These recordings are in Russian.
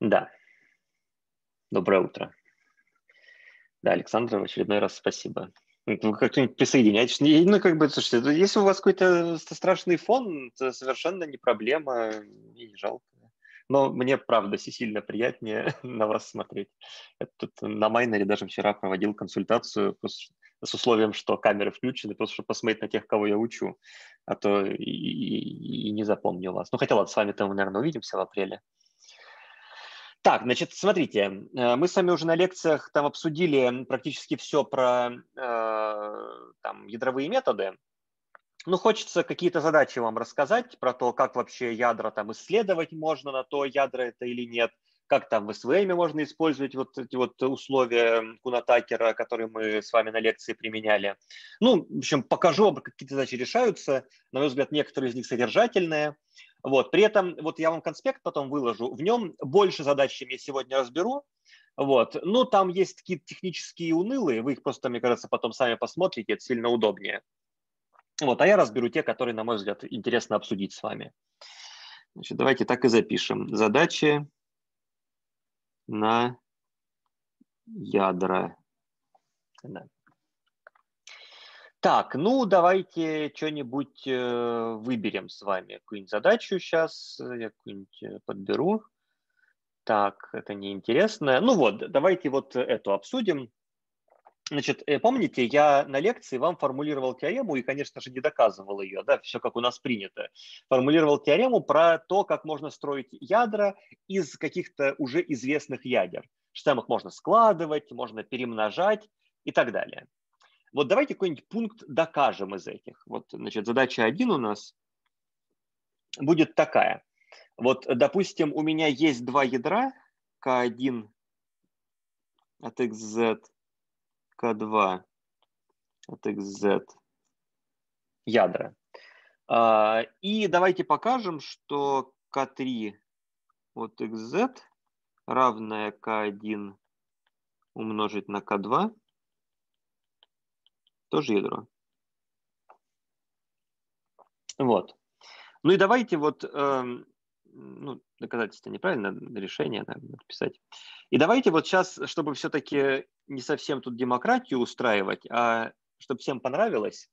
Да. Доброе утро. Да, Александр, в очередной раз спасибо. Ну, вы как-нибудь присоединяйтесь. Ну, как бы, слушайте, если у вас какой-то страшный фон, это совершенно не проблема и не жалко. Но мне, правда, сильно приятнее на вас смотреть. Я тут на Майнере даже вчера проводил консультацию с условием, что камеры включены, просто чтобы посмотреть на тех, кого я учу, а то и, и, и не запомню вас. Ну, хотя ладно, с вами-то мы, наверное, увидимся в апреле. Так, значит, смотрите, э, мы с вами уже на лекциях там обсудили практически все про э, там, ядровые методы. Ну, хочется какие-то задачи вам рассказать про то, как вообще ядра там исследовать можно, на то, ядра это или нет, как там в СВМ можно использовать вот эти вот условия Кунатакера, которые мы с вами на лекции применяли. Ну, в общем, покажу, какие задачи решаются. На мой взгляд, некоторые из них содержательные. Вот. При этом вот я вам конспект потом выложу, в нем больше задач, чем я сегодня разберу. Вот. Ну, там есть какие-то технические унылые, вы их просто, мне кажется, потом сами посмотрите, это сильно удобнее. Вот. А я разберу те, которые, на мой взгляд, интересно обсудить с вами. Значит, давайте так и запишем. Задачи на ядра. Да. Так, ну давайте что-нибудь э, выберем с вами. Какую-нибудь задачу сейчас э, я какую-нибудь э, подберу. Так, это неинтересно. Ну вот, давайте вот эту обсудим. Значит, помните, я на лекции вам формулировал теорему и, конечно же, не доказывал ее, да, все как у нас принято. Формулировал теорему про то, как можно строить ядра из каких-то уже известных ядер. Что там их можно складывать, можно перемножать и так далее. Вот давайте какой-нибудь пункт докажем из этих. Вот, значит, задача 1 у нас будет такая. Вот, допустим, у меня есть два ядра, К1 от XZ, К2 от XZ ядра. А, и давайте покажем, что К3 от XZ равное К1 умножить на К2 тоже ядро. Вот. Ну и давайте вот, э, ну, доказательство неправильно, решение надо написать. И давайте вот сейчас, чтобы все-таки не совсем тут демократию устраивать, а чтобы всем понравилось,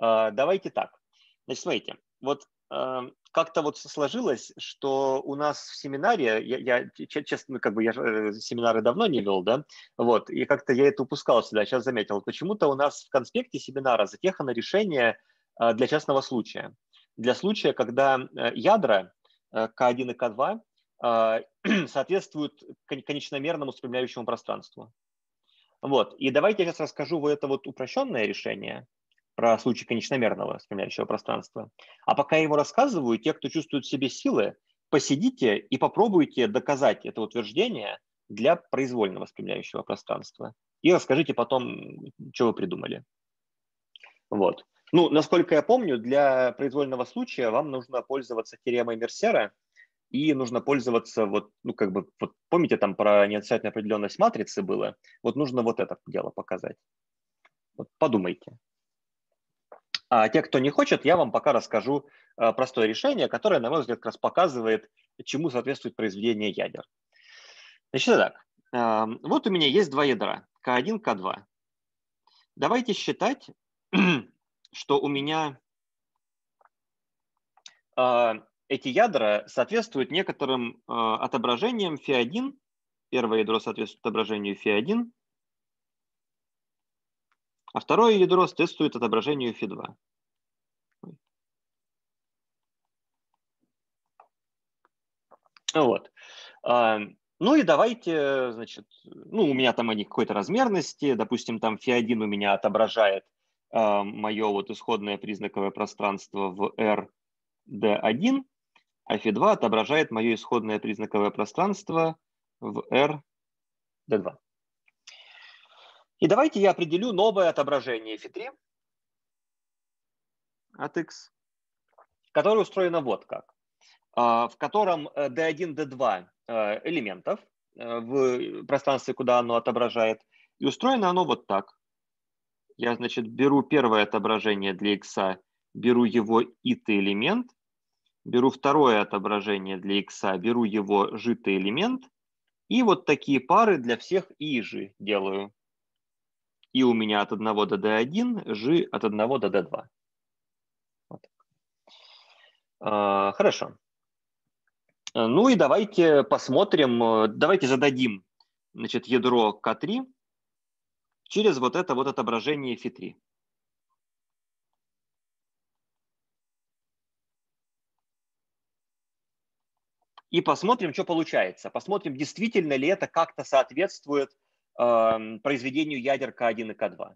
э, давайте так. Значит, смотрите, вот как-то вот сложилось, что у нас в семинаре, я, я честно, ну, как бы я э, семинары давно не вел, да, вот, и как-то я это упускал всегда, сейчас заметил, почему-то у нас в конспекте семинара затехано решение э, для частного случая. Для случая, когда э, ядра К1 и К2 соответствуют конечномерному спрямляющему пространству. Вот. И давайте я сейчас расскажу вот это вот упрощенное решение, про случай конечномерного спрямляющего пространства. А пока я его рассказываю, те, кто чувствует в себе силы, посидите и попробуйте доказать это утверждение для произвольного спрямляющего пространства. И расскажите потом, что вы придумали. Вот. Ну, насколько я помню, для произвольного случая вам нужно пользоваться теоремой Мерсера, и нужно пользоваться, вот, ну, как бы, вот помните, там про неотрицательную определенность матрицы было? Вот нужно вот это дело показать. Вот подумайте. А те, кто не хочет, я вам пока расскажу э, простое решение, которое, на мой взгляд, как раз показывает, чему соответствует произведение ядер. Значит так, эм, вот у меня есть два ядра, К1, К2. Давайте считать, что у меня э, эти ядра соответствуют некоторым э, отображениям φ1. Первое ядро соответствует отображению φ1, а второе ядро соответствует отображению фи2. Вот. А, ну и давайте, значит, ну у меня там они какой-то размерности, допустим, там фи1 у меня отображает а, э, мое вот исходное признаковое пространство в rd1, а фи2 отображает мое исходное признаковое пространство в rd2. И давайте я определю новое отображение фи от x, которое устроено вот как. А, в котором d1, э, d2 э, элементов э, в пространстве, куда оно отображает. И устроено оно вот так. Я, значит, беру первое отображение для x, беру его итый элемент, беру второе отображение для x, беру его житый элемент И вот такие пары для всех и же делаю. И у меня от 1 до d1, ж от 1 до d2. Вот. А, хорошо. Ну и давайте посмотрим, давайте зададим значит, ядро К3 через вот это вот отображение фи3. И посмотрим, что получается. Посмотрим, действительно ли это как-то соответствует э, произведению ядер К1 и К2.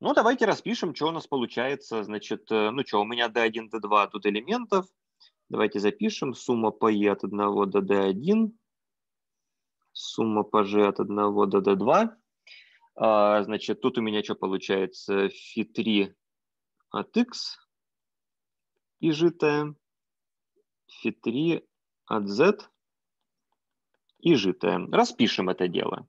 Ну, давайте распишем, что у нас получается. Значит, э, ну что, у меня D1, D2 тут элементов. Давайте запишем сумма по E от 1 до D1, сумма по G от 1 до D2. А, значит, тут у меня что получается? Фи3 от X и житая, Фи3 от Z и житая. Распишем это дело.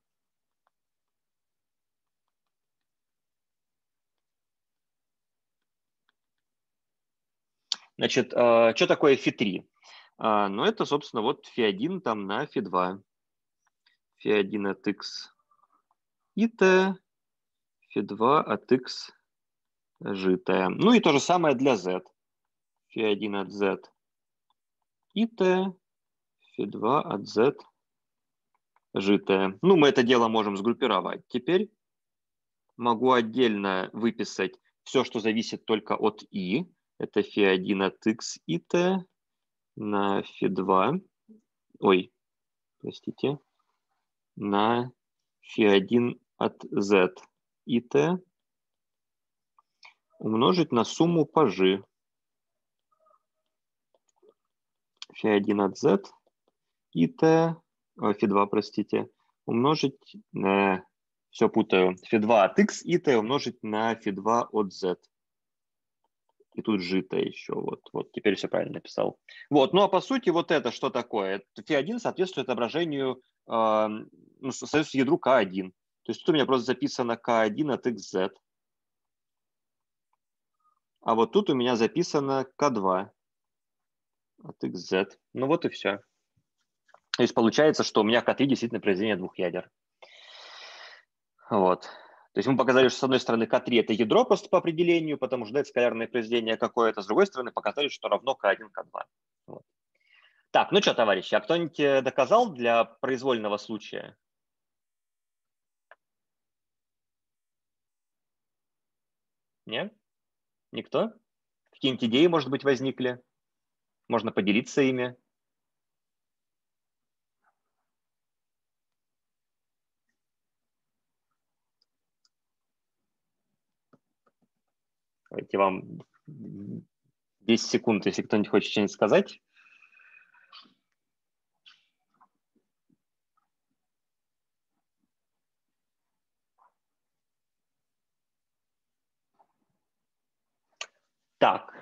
Значит, а, что такое фи3? А, ну, это, собственно, вот фи1 там на фи2. фи1 от x и t, фи2 от x житая. Ну и то же самое для z. фи1 от z и t, фи2 от z житая. Ну, мы это дело можем сгруппировать. Теперь могу отдельно выписать все, что зависит только от и. Это φ1 от x и t на φ2, ой, простите, на φ1 от z и t умножить на сумму пажи φ1 от z и t, φ2, простите, умножить на, все путаю, φ2 от x и t умножить на φ2 от z и тут жито еще. Вот, вот теперь все правильно написал. Вот, ну а по сути вот это что такое? Фи1 соответствует отображению, э, ну, соответствует ядру К1. То есть тут у меня просто записано К1 от XZ. А вот тут у меня записано К2 от XZ. Ну вот и все. То есть получается, что у меня К3 действительно произведение двух ядер. Вот. То есть мы показали, что с одной стороны К3 это ядро просто по определению, потому что это скалярное произведение какое-то, с другой стороны показали, что равно К1, К2. Вот. Так, ну что, товарищи, а кто-нибудь э, доказал для произвольного случая? Нет? Никто? Какие-нибудь идеи, может быть, возникли? Можно поделиться ими? Давайте вам 10 секунд, если кто-нибудь хочет что-нибудь сказать. Так,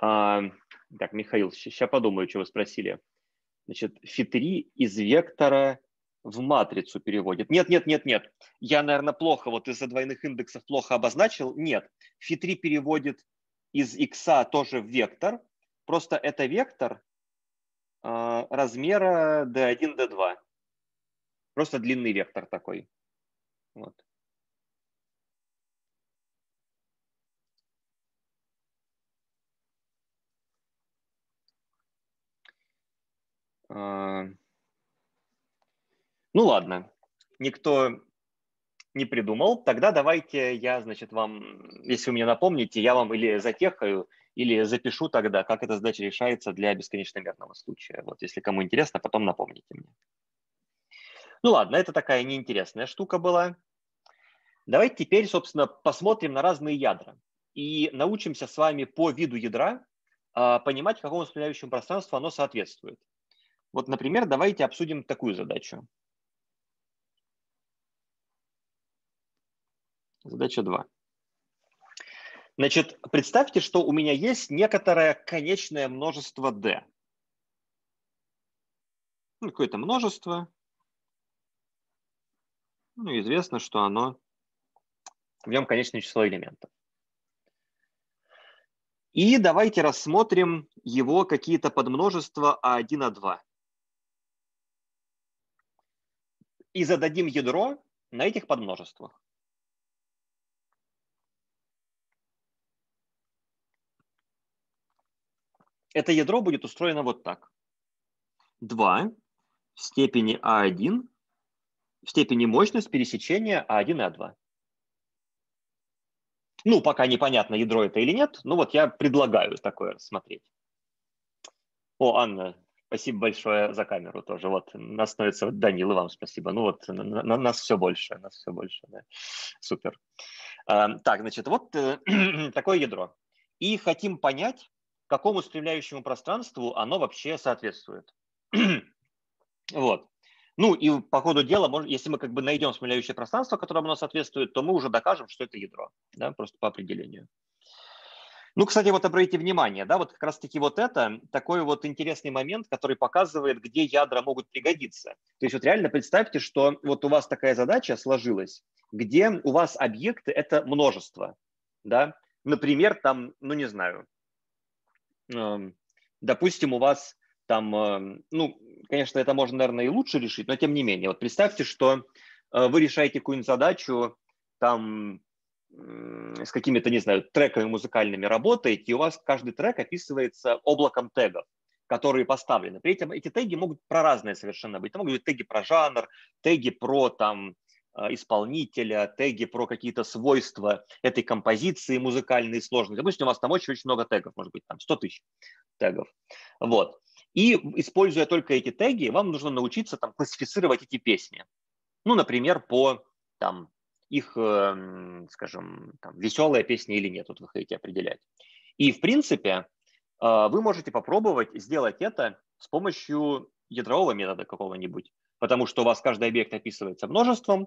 а, так, Михаил, сейчас подумаю, что вы спросили. Значит, фи из вектора в матрицу переводит. Нет, нет, нет, нет. Я, наверное, плохо вот из-за двойных индексов плохо обозначил. Нет, фи3 переводит из x тоже в вектор. Просто это вектор э, размера d1, d2. Просто длинный вектор такой. Вот. Uh... Ну ладно, никто не придумал. Тогда давайте я, значит, вам, если вы мне напомните, я вам или затехаю, или запишу тогда, как эта задача решается для бесконечномерного случая. Вот если кому интересно, потом напомните мне. Ну ладно, это такая неинтересная штука была. Давайте теперь, собственно, посмотрим на разные ядра и научимся с вами по виду ядра а, понимать, какому воспринимающему пространству оно соответствует. Вот, например, давайте обсудим такую задачу. Задача 2. Значит, представьте, что у меня есть некоторое конечное множество d. Ну, какое-то множество. Ну, известно, что оно в нем конечное число элементов. И давайте рассмотрим его какие-то подмножества А1, А2. и зададим ядро на этих подмножествах. Это ядро будет устроено вот так. 2 в степени А1 в степени мощность пересечения А1 и А2. Ну, пока непонятно, ядро это или нет, но вот я предлагаю такое рассмотреть. О, Анна, спасибо большое за камеру тоже. Вот, нас становится, Данил, вам спасибо. Ну вот, на, на, нас все больше, нас все больше, да. Супер. А, так, значит, вот э, такое ядро. И хотим понять, какому стреляющему пространству оно вообще соответствует. вот. Ну и по ходу дела, если мы как бы найдем смоляющее пространство, которому оно соответствует, то мы уже докажем, что это ядро, да, просто по определению. Ну, кстати, вот обратите внимание, да, вот как раз-таки вот это такой вот интересный момент, который показывает, где ядра могут пригодиться. То есть вот реально представьте, что вот у вас такая задача сложилась, где у вас объекты – это множество, да, например, там, ну не знаю, допустим, у вас там, эм, ну, конечно, это можно, наверное, и лучше решить, но тем не менее, вот представьте, что э, вы решаете какую-нибудь задачу, там, с какими-то, не знаю, треками музыкальными работаете, и у вас каждый трек описывается облаком тегов, которые поставлены. При этом эти теги могут про разные совершенно быть. Это могут быть теги про жанр, теги про там исполнителя, теги про какие-то свойства этой композиции музыкальные сложные. Допустим, у вас там очень-очень много тегов, может быть, там 100 тысяч тегов. Вот. И используя только эти теги, вам нужно научиться там классифицировать эти песни. Ну, например, по там их, эм, скажем, там, веселая песня или нет, вот вы хотите определять. И, в принципе, э, вы можете попробовать сделать это с помощью ядрового метода какого-нибудь, потому что у вас каждый объект описывается множеством,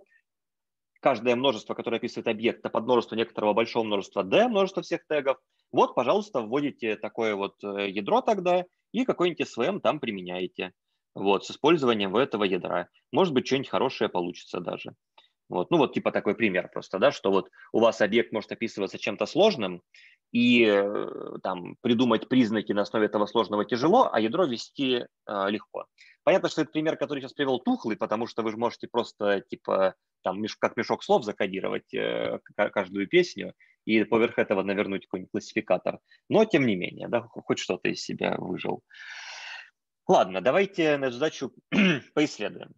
каждое множество, которое описывает объект, это подмножество некоторого большого множества d, множество всех тегов. Вот, пожалуйста, вводите такое вот э, ядро тогда, и какой-нибудь SVM там применяете. Вот, с использованием этого ядра. Может быть, что-нибудь хорошее получится даже. Вот, ну вот типа такой пример просто, да, что вот у вас объект может описываться чем-то сложным, и э, там придумать признаки на основе этого сложного тяжело, а ядро вести э, легко. Понятно, что этот пример, который сейчас привел, тухлый, потому что вы же можете просто типа там меш, как мешок слов закодировать э, каждую песню и поверх этого навернуть какой-нибудь классификатор. Но тем не менее, да, хоть что-то из себя выжил. Ладно, давайте на эту задачу поисследуем.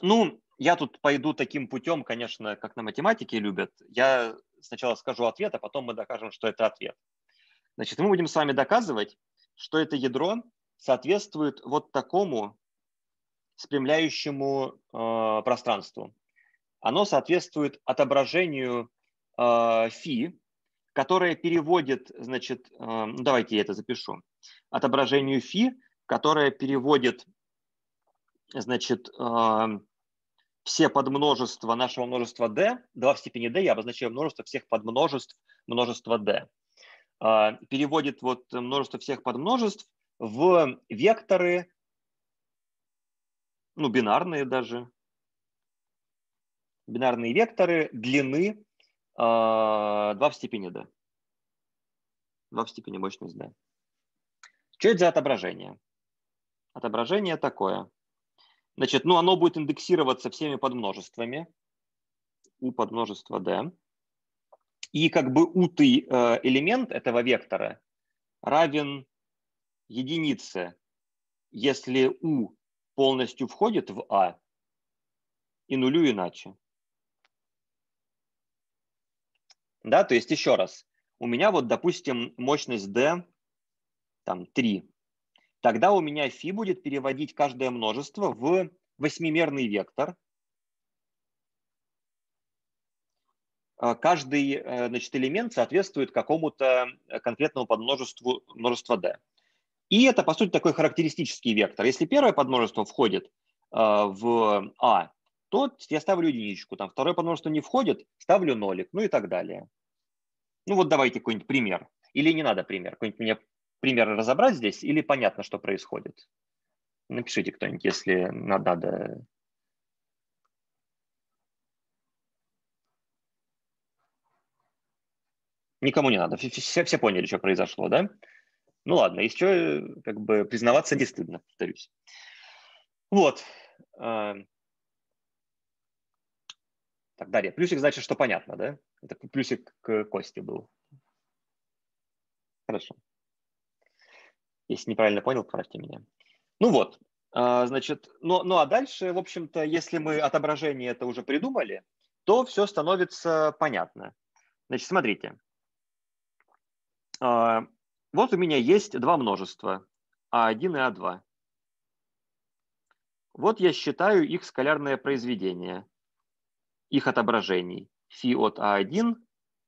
Ну, я тут пойду таким путем, конечно, как на математике любят. Я сначала скажу ответ, а потом мы докажем, что это ответ. Значит, мы будем с вами доказывать, что это ядро соответствует вот такому спрямляющему э, пространству. Оно соответствует отображению э, фи, которое переводит, значит, э, ну, давайте я это запишу, отображению фи, которое переводит, значит, э, все подмножества нашего множества d, 2 в степени d, я обозначаю множество всех подмножеств множества d. А, переводит вот множество всех подмножеств в векторы, ну, бинарные даже, бинарные векторы длины 2 а, в степени d. 2 в степени мощность d. Что это за отображение? Отображение такое – Значит, ну, оно будет индексироваться всеми подмножествами у подмножества d. И как бы утый э, элемент этого вектора равен единице, если u полностью входит в а и нулю иначе. Да, то есть еще раз. У меня вот, допустим, мощность d там 3 тогда у меня φ будет переводить каждое множество в восьмимерный вектор. А, каждый э, значит, элемент соответствует какому-то конкретному подмножеству множества d. И это, по сути, такой характеристический вектор. Если первое подмножество входит в А, то я ставлю единичку. Там второе подмножество не входит, ставлю нолик, ну и так далее. Ну вот давайте какой-нибудь пример. Или не надо пример. Какой-нибудь мне примеры разобрать здесь или понятно, что происходит? Напишите кто-нибудь, если надо. Никому не надо. Все, все поняли, что произошло, да? Ну ладно, еще как бы признаваться не стыдно, повторюсь. Вот. А, Так, Дарья, плюсик значит, что понятно, да? Это плюсик к Косте был. Хорошо. Если неправильно понял, поправьте меня. Ну вот, а, значит, ну, ну а дальше, в общем-то, если мы отображение это уже придумали, то все становится понятно. Значит, смотрите. А, вот у меня есть два множества, А1 и А2. Вот я считаю их скалярное произведение, их отображений. φ от А1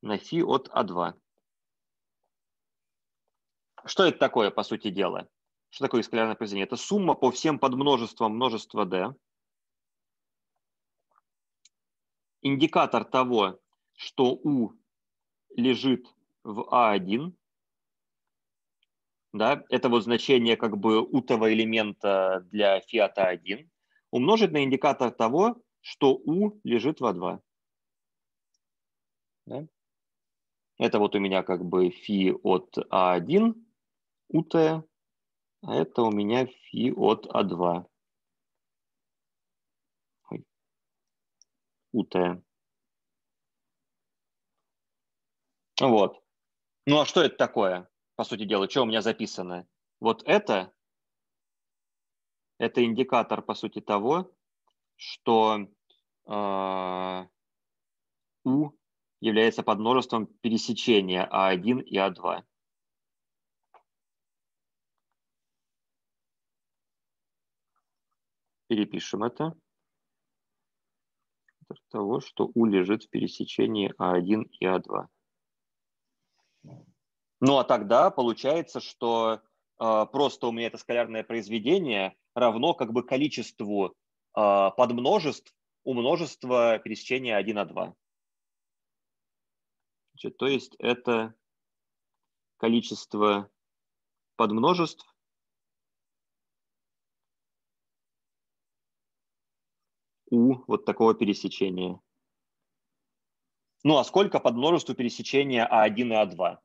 на φ от А2. Что это такое, по сути дела? Что такое скалярное произведение? Это сумма по всем подмножествам множества d. Индикатор того, что u лежит в А1, да, это вот значение как бы утого элемента для фиата 1, умножить на индикатор того, что u лежит в А2. Да? Это вот у меня как бы фи от А1, ут, а это у меня фи от А2. Ой. ут. Вот. Ну а что это такое? по сути дела, что у меня записано? Вот это, это индикатор, по сути, того, что э, U является подмножеством пересечения А1 и А2. Перепишем это. Того, что U лежит в пересечении А1 и А2. Ну а тогда получается, что э, просто у меня это скалярное произведение равно как бы количеству э, подмножеств у множества пересечения 1 на 2. Значит, то есть это количество подмножеств у вот такого пересечения. Ну а сколько подмножеств у пересечения А1 и А2?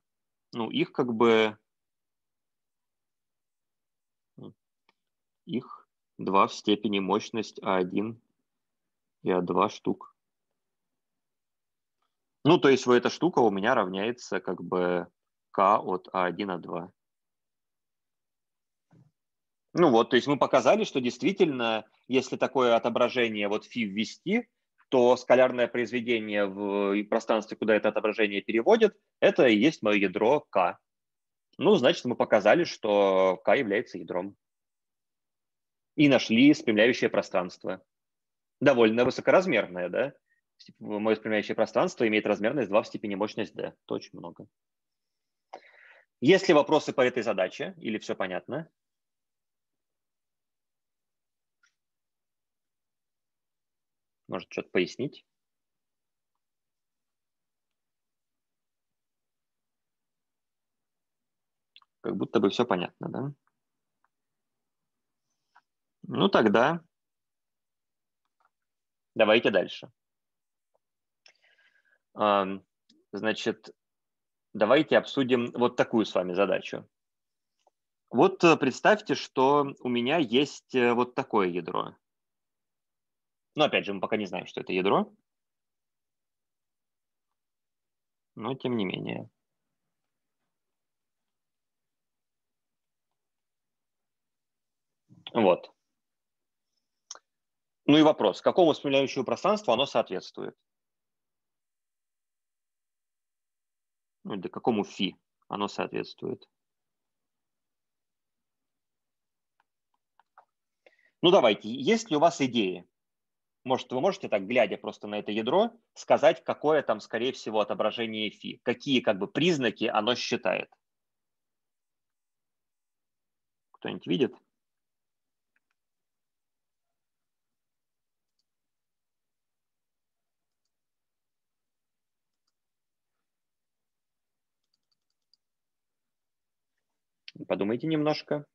ну, их как бы, их 2 в степени мощность А1 и А2 штук. Ну, то есть вот эта штука у меня равняется как бы К от А1, А2. Ну вот, то есть мы показали, что действительно, если такое отображение вот фи ввести, то скалярное произведение в пространстве, куда это отображение переводит, это и есть мое ядро К. Ну, значит, мы показали, что К является ядром. И нашли спрямляющее пространство. Довольно высокоразмерное, да? Мое спрямляющее пространство имеет размерность 2 в степени мощность d. Это очень много. Есть ли вопросы по этой задаче или все понятно? Может, что-то пояснить? Как будто бы все понятно, да? Ну, тогда давайте дальше. Значит, давайте обсудим вот такую с вами задачу. Вот э, представьте, что у меня есть э, вот такое ядро. Но опять же, мы пока не знаем, что это ядро. Но тем не менее. Вот. Ну и вопрос, какому спрямляющему пространству оно соответствует? Ну, или какому фи оно соответствует? Ну давайте, есть ли у вас идеи? Может, вы можете так, глядя просто на это ядро, сказать, какое там, скорее всего, отображение фи, какие как бы признаки оно считает? Кто-нибудь видит? Подумайте немножко.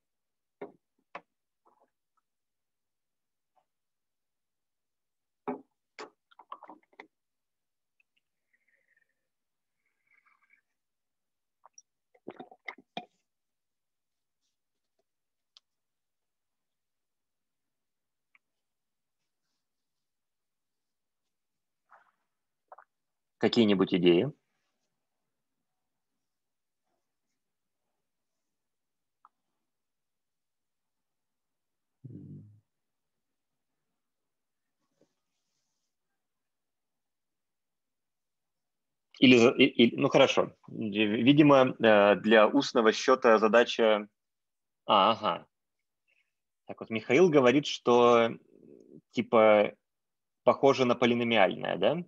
Какие-нибудь идеи? Или, или, ну хорошо, видимо, э, для устного счета задача... А, ага. Так вот, Михаил говорит, что типа похоже на полиномиальное, да?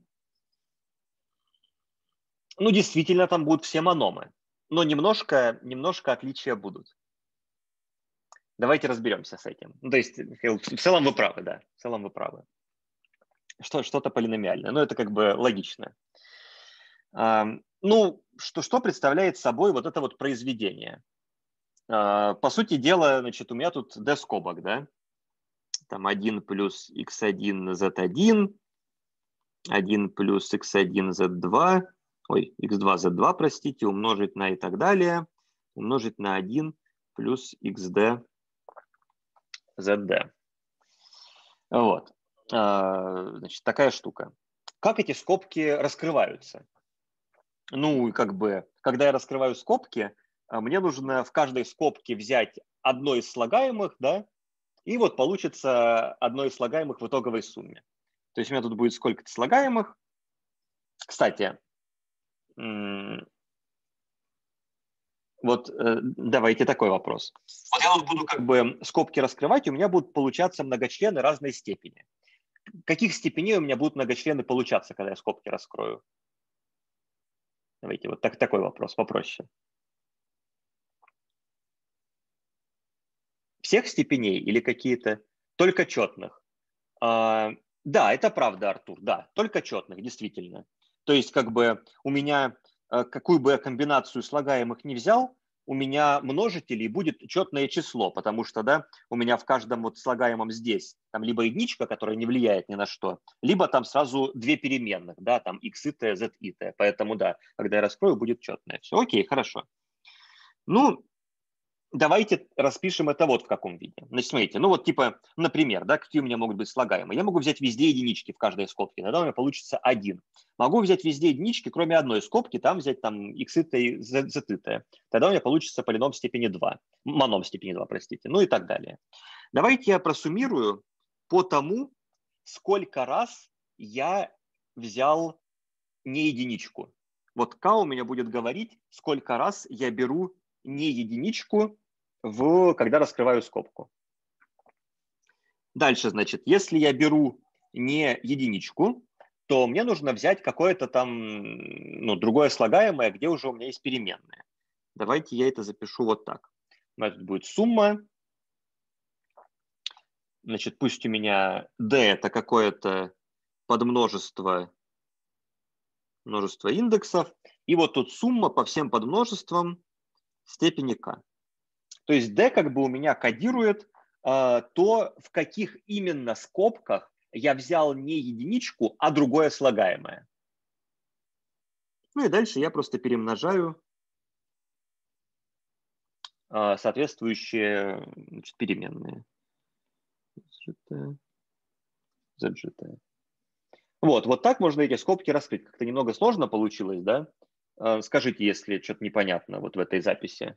Ну, действительно, там будут все мономы, но немножко, немножко отличия будут. Давайте разберемся с этим. Ну, то есть, в целом вы правы, да, в целом вы правы. Что, что-то полиномиальное, но это как бы логично. Ну, что, что представляет собой вот это вот произведение? А, по сути дела, значит, у меня тут d-скобок, да? Там 1 плюс x1 z1, 1 плюс x1 z2, ой, x2 z2, простите, умножить на и так далее, умножить на 1 плюс xd zd. Вот. А, значит, такая штука. Как эти скобки раскрываются? ну, как бы, когда я раскрываю скобки, а, мне нужно в каждой скобке взять одно из слагаемых, да, и вот получится одно из слагаемых в итоговой сумме. То есть у меня тут будет сколько-то слагаемых. Кстати, вот э, давайте такой вопрос. Вот я вот буду как бы скобки раскрывать, и у меня будут получаться многочлены разной степени. Каких степеней у меня будут многочлены получаться, когда я скобки раскрою? Давайте вот так, такой вопрос попроще. Всех степеней или какие-то? Только четных. А, да, это правда, Артур, да, только четных, действительно. То есть как бы у меня, э, какую бы я комбинацию слагаемых не взял, у меня множителей будет четное число, потому что да, у меня в каждом вот слагаемом здесь там либо единичка, которая не влияет ни на что, либо там сразу две переменных, да, там x и t, z и t. Поэтому да, когда я раскрою, будет четное. Все, окей, хорошо. Ну, Давайте распишем это вот в каком виде. Значит, смотрите, ну вот типа, например, да, какие у меня могут быть слагаемые. Я могу взять везде единички в каждой скобке, тогда у меня получится один. Могу взять везде единички, кроме одной скобки, там взять там x и z, z Тогда у меня получится полином степени 2, моном степени 2, простите, ну и так далее. Давайте я просуммирую по тому, сколько раз я взял не единичку. Вот К у меня будет говорить, сколько раз я беру не единичку, в, когда раскрываю скобку. Дальше, значит, если я беру не единичку, то мне нужно взять какое-то там ну, другое слагаемое, где уже у меня есть переменная. Давайте я это запишу вот так. У тут будет сумма. Значит, пусть у меня d это какое-то подмножество множество индексов. И вот тут сумма по всем подмножествам степени k. То есть d как бы у меня кодирует э, то, в каких именно скобках я взял не единичку, а другое слагаемое. Ну и дальше я просто перемножаю э, соответствующие значит, переменные. ZGT. Вот, вот так можно эти скобки раскрыть. Как-то немного сложно получилось, да? Э, скажите, если что-то непонятно вот в этой записи.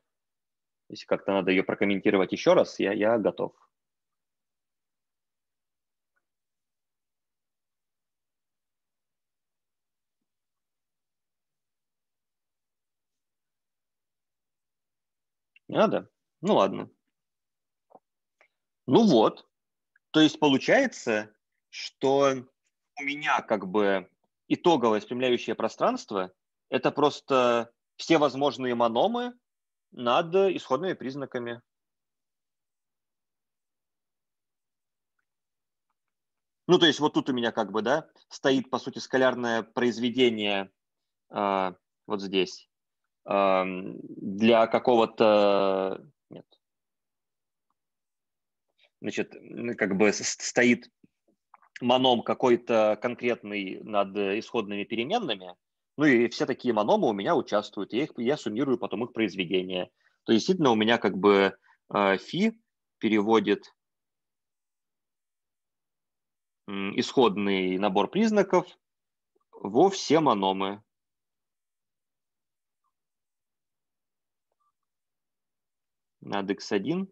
Если как-то надо ее прокомментировать еще раз, я, я готов. Надо? Ну ладно. Ну вот. То есть получается, что у меня как бы итоговое спрямляющее пространство – это просто все возможные мономы над исходными признаками. Ну, то есть вот тут у меня как бы, да, стоит, по сути, скалярное произведение э, вот здесь э, для какого-то... Нет. Значит, как бы стоит моном какой-то конкретный над исходными переменными, ну и все такие мономы у меня участвуют, я, их, я суммирую потом их произведения. То есть действительно у меня как бы э, фи переводит исходный набор признаков во все мономы. над x1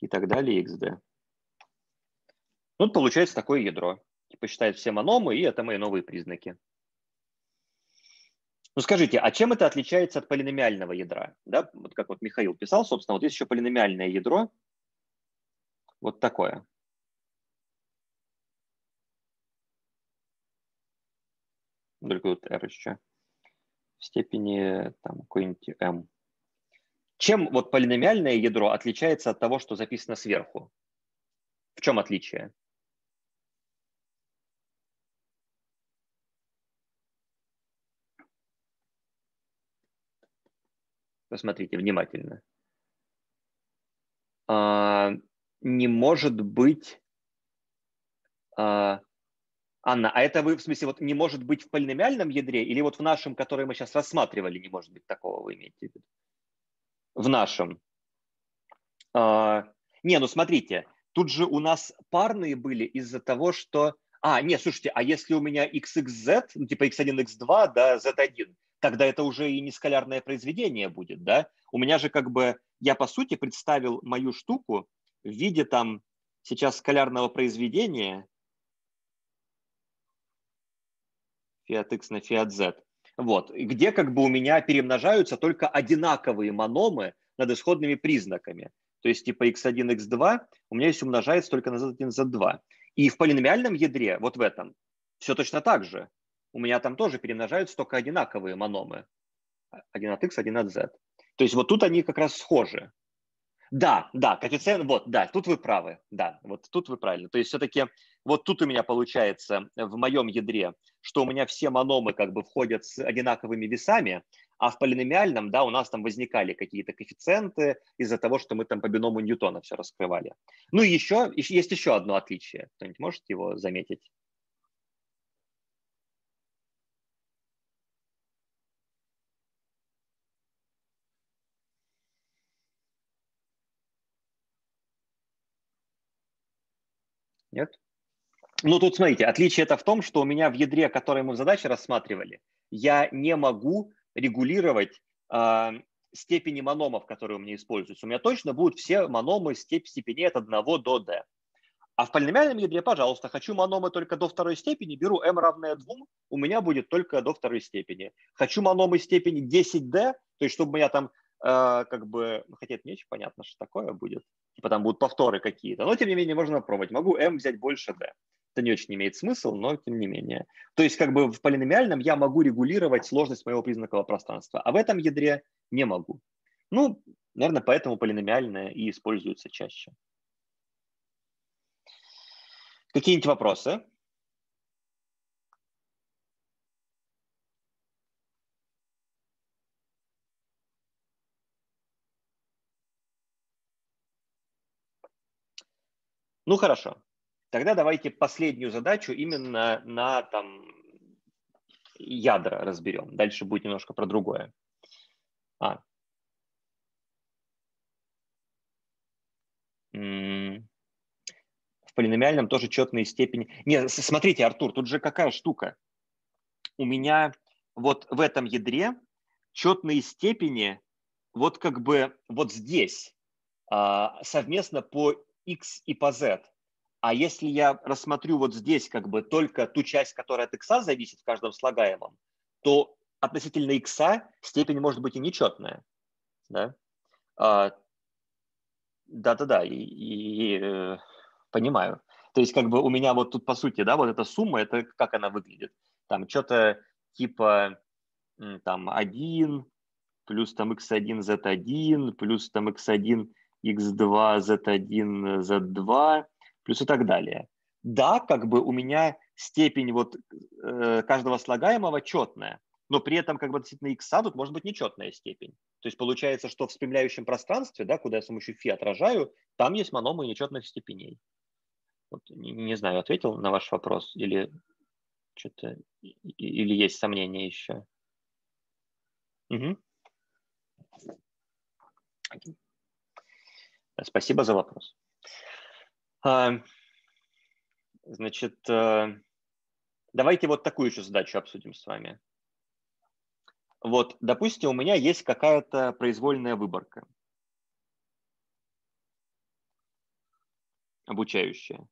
и так далее xd. Вот получается такое ядро. Типа считает все мономы, и это мои новые признаки. Ну скажите, а чем это отличается от полиномиального ядра? Да, вот как вот Михаил писал, собственно, вот есть еще полиномиальное ядро, вот такое. Только вот R еще в степени там какой-нибудь m. Чем вот полиномиальное ядро отличается от того, что записано сверху? В чем отличие? Посмотрите внимательно. А, не может быть... А, Анна, а это вы, в смысле, вот не может быть в полиномиальном ядре или вот в нашем, который мы сейчас рассматривали, не может быть такого, вы имеете в виду? В нашем. А, не, ну смотрите, тут же у нас парные были из-за того, что... А, не, слушайте, а если у меня xxz, ну типа x1, x2, да, z1, тогда это уже и не скалярное произведение будет, да? У меня же как бы, я по сути представил мою штуку в виде там сейчас скалярного произведения фиат x на фиат z. Вот, где как бы у меня перемножаются только одинаковые мономы над исходными признаками. То есть типа x1, x2 у меня здесь умножается только на z1, z2. И в полиномиальном ядре, вот в этом, все точно так же. У меня там тоже перемножаются только одинаковые мономы. 1 от x, 1 от z. То есть вот тут они как раз схожи. Да, да, коэффициент, вот, да, тут вы правы, да, вот тут вы правильно. То есть все-таки вот тут у меня получается в моем ядре, что у меня все мономы как бы входят с одинаковыми весами, а в полиномиальном, да, у нас там возникали какие-то коэффициенты из-за того, что мы там по биному Ньютона все раскрывали. Ну и еще, есть еще одно отличие. Кто-нибудь может его заметить? Нет? Ну, тут смотрите, отличие это в том, что у меня в ядре, которое мы в задаче рассматривали, я не могу регулировать э, степени мономов, которые у меня используются. У меня точно будут все мономы степь степени от 1 до d. А в полиномиальном ядре, пожалуйста, хочу мономы только до второй степени, беру m равное 2, у меня будет только до второй степени. Хочу мономы степени 10d, то есть чтобы у меня там э, как бы, хотя это не очень понятно, что такое будет, типа там будут повторы какие-то, но тем не менее можно попробовать. Могу m взять больше d. Это не очень имеет смысл, но тем не менее. То есть как бы в полиномиальном я могу регулировать сложность моего признакового пространства, а в этом ядре не могу. Ну, наверное, поэтому полиномиальное и используется чаще. Какие-нибудь вопросы? Ну хорошо. Тогда давайте последнюю задачу именно на там, ядра разберем. Дальше будет немножко про другое. А. В полиномиальном тоже четные степени. Нет, смотрите, Артур, тут же какая штука. У меня вот в этом ядре четные степени вот как бы вот здесь а, совместно по x и по z. А если я рассмотрю вот здесь как бы только ту часть, которая от x зависит в каждом слагаемом, то относительно x степень может быть и нечетная. Да? А, да-да-да, и, и, и э, понимаю. То есть как бы у меня вот тут по сути, да, вот эта сумма, это как она выглядит? Там что-то типа там 1 плюс там x1, z1, плюс там x1, x2, z1, z2, плюс и так далее. Да, как бы у меня степень вот э, каждого слагаемого четная, но при этом как бы относительно x тут может быть нечетная степень. То есть получается, что в спрямляющем пространстве, да, куда я с помощью фи отражаю, там есть мономы нечетных степеней. Вот, не, не знаю, ответил на ваш вопрос или что-то или есть сомнения еще. Угу. Спасибо за вопрос. А, значит, э, Давайте вот такую еще задачу обсудим с вами. Вот, допустим, у меня есть какая-то произвольная выборка. Обучающая.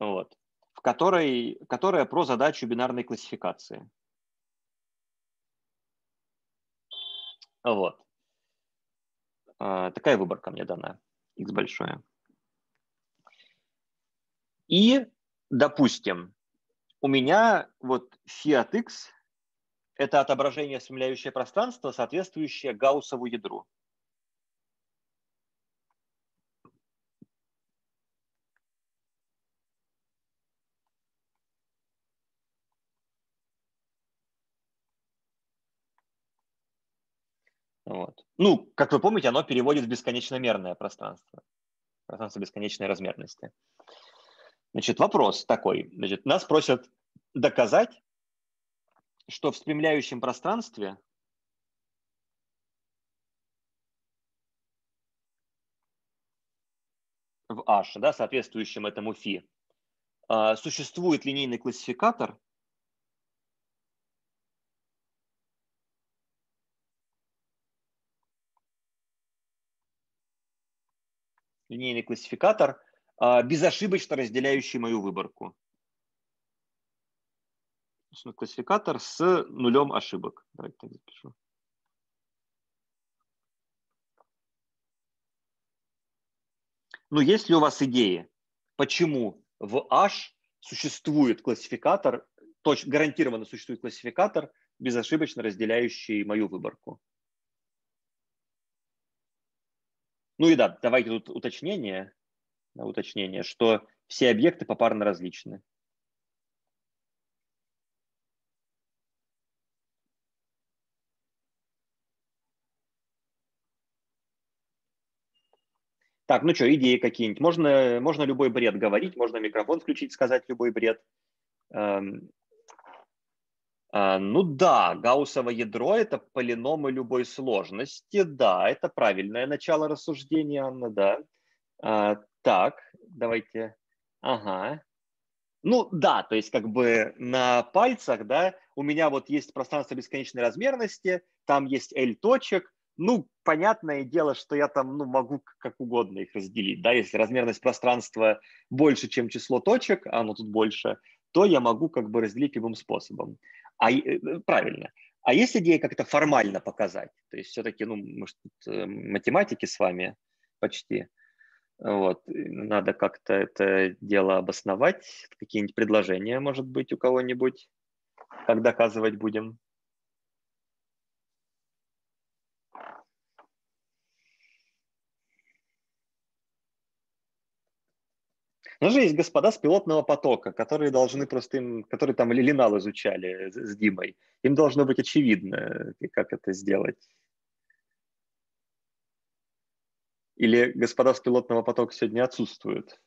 Вот. В которой, которая про задачу бинарной классификации. Вот. А, такая выборка мне дана. X большое. И, допустим, у меня вот фиат x – это отображение стремляющее пространство, соответствующее гауссову ядру. Вот. Ну, как вы помните, оно переводит в бесконечномерное пространство. Пространство бесконечной размерности. Значит, вопрос такой. Значит, нас просят доказать, что в спрямляющем пространстве в H, да, соответствующем этому φ, а, существует линейный классификатор, линейный классификатор, а, безошибочно разделяющий мою выборку. Классификатор с нулем ошибок. Давайте так запишу. Ну, есть ли у вас идеи, почему в H существует классификатор, точ, гарантированно существует классификатор, безошибочно разделяющий мою выборку? Ну и да, давайте тут уточнение, уточнение, что все объекты попарно различны. Так, ну что, идеи какие-нибудь? Можно, можно любой бред говорить, можно микрофон включить, сказать любой бред. А, ну да, гауссово ядро – это полиномы любой сложности. Да, это правильное начало рассуждения, Анна, да. А, так, давайте. Ага. Ну да, то есть как бы на пальцах, да, у меня вот есть пространство бесконечной размерности, там есть L точек, ну, понятное дело, что я там ну, могу как угодно их разделить. Да? Если размерность пространства больше, чем число точек, а оно тут больше, то я могу как бы разделить любым способом. А, э, правильно. А есть идея как это формально показать? То есть все-таки, ну, может, э, математики с вами почти. Вот. Надо как-то это дело обосновать. Какие-нибудь предложения, может быть, у кого-нибудь? Как доказывать будем? У нас же есть господа с пилотного потока, которые должны просто им, которые там Линал изучали с Димой. Им должно быть очевидно, как это сделать. Или господа с пилотного потока сегодня отсутствуют?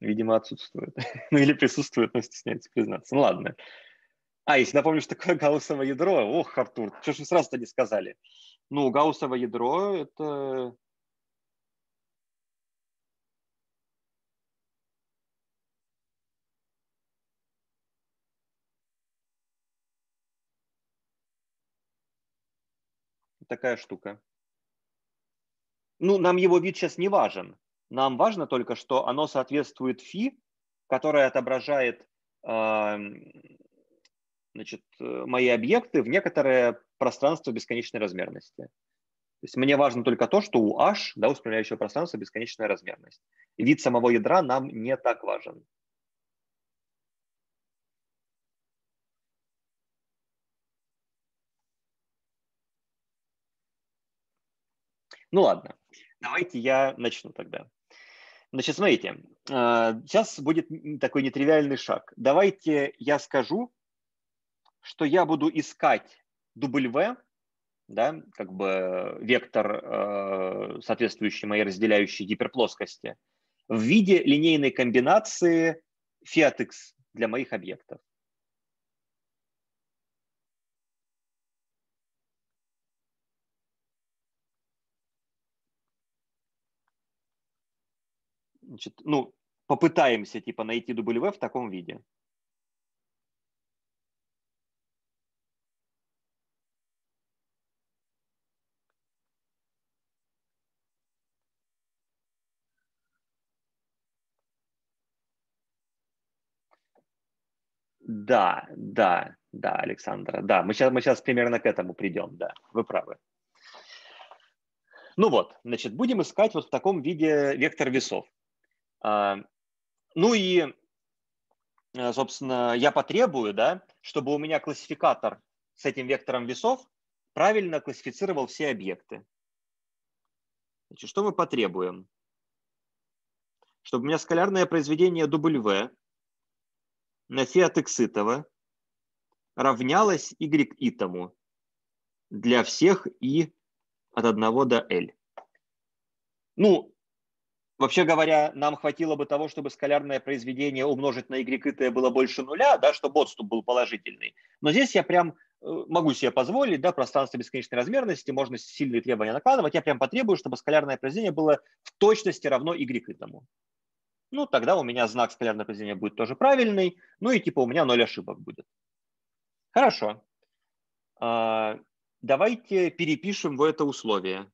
Видимо, отсутствуют. ну или присутствуют, но стесняются признаться. Ну ладно. А, если напомню, что такое гауссово ядро, ох, Артур, что же вы сразу-то не сказали? Ну, гауссово ядро – это такая штука. Ну, нам его вид сейчас не важен. Нам важно только, что оно соответствует фи, которая отображает э, значит, мои объекты в некоторое пространство бесконечной размерности. То есть мне важно только то, что у H, да, у пространства, бесконечная размерность. Вид самого ядра нам не так важен. Ну ладно, давайте я начну тогда. Значит, смотрите, а, сейчас будет такой нетривиальный шаг. Давайте я скажу, что я буду искать W, да, как бы вектор, э, соответствующий моей разделяющей гиперплоскости, в виде линейной комбинации фиат x для моих объектов. Значит, ну, попытаемся типа найти W в таком виде. Да, да, да, Александра, да, мы сейчас, мы сейчас примерно к этому придем, да, вы правы. Ну вот, значит, будем искать вот в таком виде вектор весов. А, ну и, э, собственно, я потребую, да, чтобы у меня классификатор с этим вектором весов правильно классифицировал все объекты. Значит, что мы потребуем? Чтобы у меня скалярное произведение W фи от x итого равнялось y итому для всех и от 1 до L. Ну, вообще говоря, нам хватило бы того, чтобы скалярное произведение умножить на y и было больше нуля, да, чтобы отступ был положительный. Но здесь я прям э, могу себе позволить, да, пространство бесконечной размерности, можно сильные требования накладывать, я прям потребую, чтобы скалярное произведение было в точности равно y итому ну, тогда у меня знак скалярного произведения будет тоже правильный, ну и типа у меня ноль ошибок будет. Хорошо. А, давайте перепишем в это условие.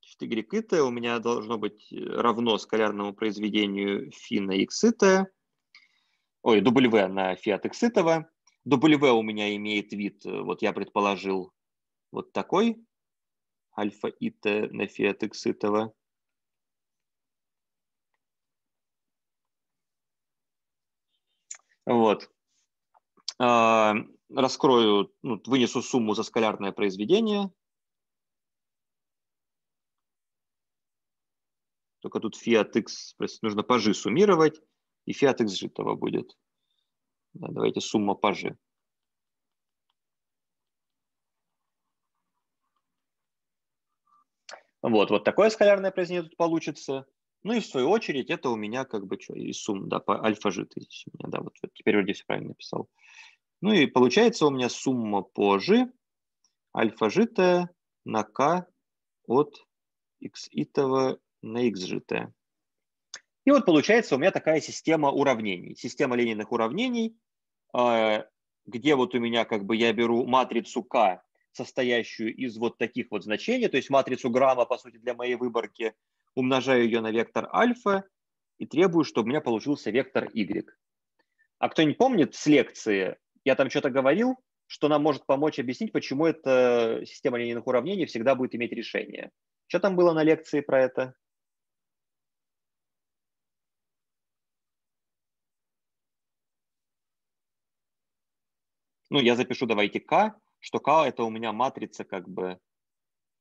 4 y у меня должно быть равно скалярному произведению фи на x ой, W на фи от x. W у меня имеет вид, вот я предположил, вот такой, альфа и t на фи от x -итого. Вот. А, раскрою, ну, вынесу сумму за скалярное произведение. Только тут фи от x нужно g суммировать, и фи от x житого будет. Да, давайте сумма g. Вот, вот такое скалярное произведение тут получится. Ну и в свою очередь это у меня как бы что, и сумма, да, по альфа g. у меня, да, вот, вот теперь вроде все правильно написал. Ну и получается у меня сумма по g альфа житая на k от x итого на x житая. И вот получается у меня такая система уравнений. Система линейных уравнений, а, где вот у меня как бы я беру матрицу k, состоящую из вот таких вот значений, то есть матрицу грамма, по сути, для моей выборки, умножаю ее на вектор альфа и требую, чтобы у меня получился вектор y. А кто-нибудь помнит с лекции, я там что-то говорил, что нам может помочь объяснить, почему эта система линейных уравнений всегда будет иметь решение. Что там было на лекции про это? Ну, я запишу, давайте k, что k это у меня матрица как бы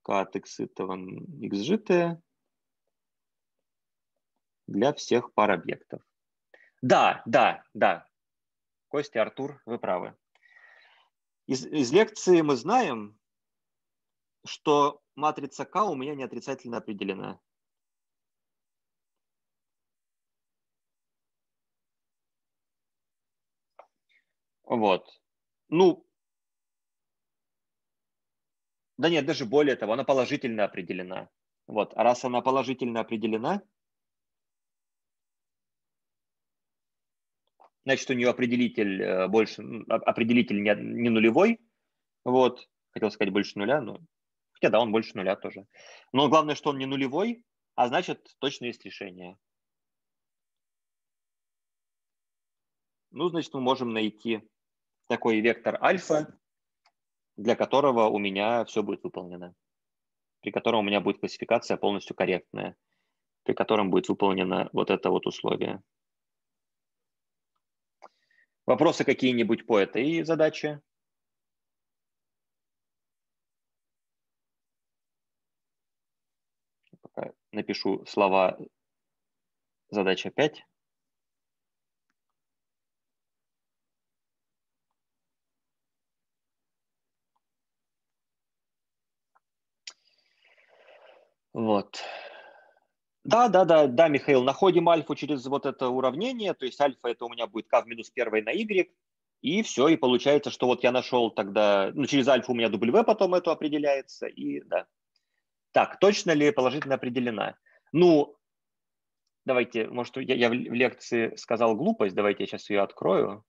k от x xgt для всех пар объектов. Да, да, да, Костя, Артур, вы правы. Из, из лекции мы знаем, что матрица К у меня не отрицательно определена. Вот. Ну, да нет, даже более того, она положительно определена. Вот. А раз она положительно определена, значит, у нее определитель э, больше, определитель не, не нулевой, вот, хотел сказать больше нуля, но, хотя да, он больше нуля тоже. Но главное, что он не нулевой, а значит, точно есть решение. Ну, значит, мы можем найти такой вектор альфа, для которого у меня все будет выполнено, при котором у меня будет классификация полностью корректная, при котором будет выполнено вот это вот условие. Вопросы какие-нибудь по этой задаче? Пока напишу слова задача 5. Вот. Да, да, да, да, Михаил, находим альфу через вот это уравнение, то есть альфа это у меня будет k в минус 1 на y, и все, и получается, что вот я нашел тогда, ну через альфу у меня w потом это определяется, и да. Так, точно ли положительно определена? Ну, давайте, может, я, я в лекции сказал глупость, давайте я сейчас ее открою